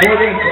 Por.